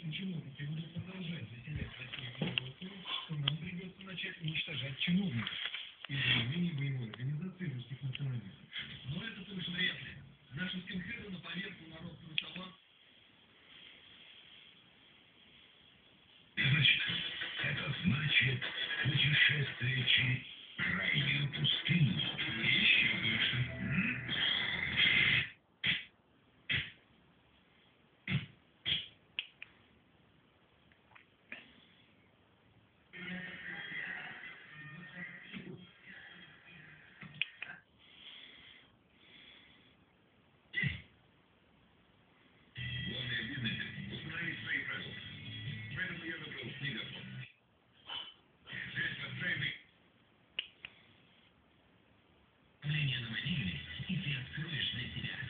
если чиновники будут продолжать заселять Россию новую то нам придется начать уничтожать чиновников и заявление боевой организации русских националистов. Но это уж вряд ли. Наши скинхеды на поверку народ голосовал. Значит, это значит путешествие через крайнюю пустыню. впечатления навалились, и ты откроешь для себя.